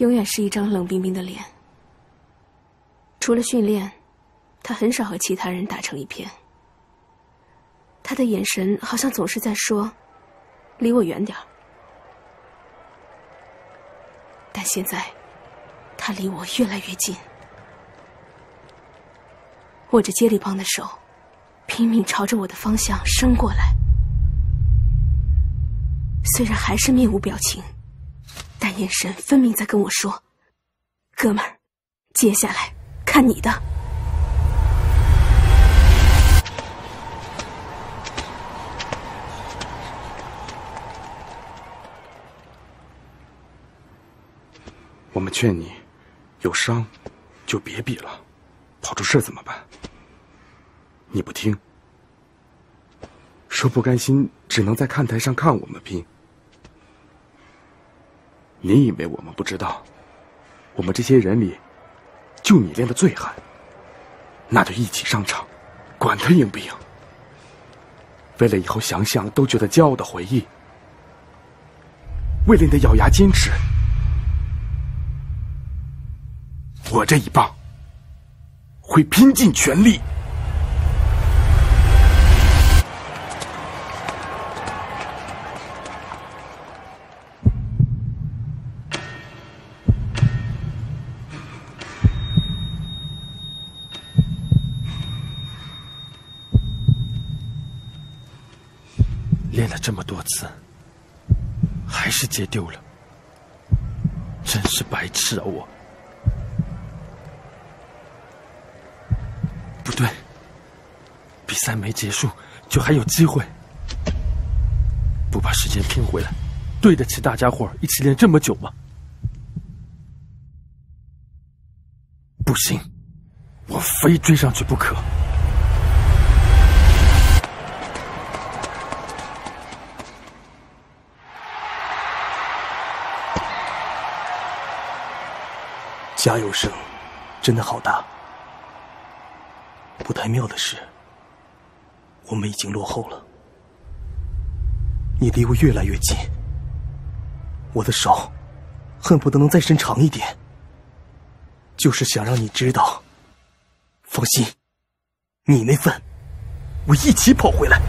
永远是一张冷冰冰的脸。除了训练，他很少和其他人打成一片。他的眼神好像总是在说：“离我远点。”但现在，他离我越来越近，握着接力棒的手，拼命朝着我的方向伸过来。虽然还是面无表情，眼神分明在跟我说：“哥们儿，接下来看你的。”我们劝你，有伤就别比了，跑出事怎么办？你不听，说不甘心，只能在看台上看我们拼。你以为我们不知道？我们这些人里，就你练的最狠，那就一起上场，管他赢不赢。为了以后想想都觉得骄傲的回忆，为了你的咬牙坚持。我这一棒会拼尽全力，练了这么多次，还是接丢了，真是白痴啊！我不。对，比赛没结束就还有机会，不把时间拼回来，对得起大家伙一起练这么久吗？不行，我非追上去不可。加油声，真的好大。不太妙的是，我们已经落后了。你离我越来越近，我的手恨不得能再伸长一点，就是想让你知道，放心，你那份我一起跑回来。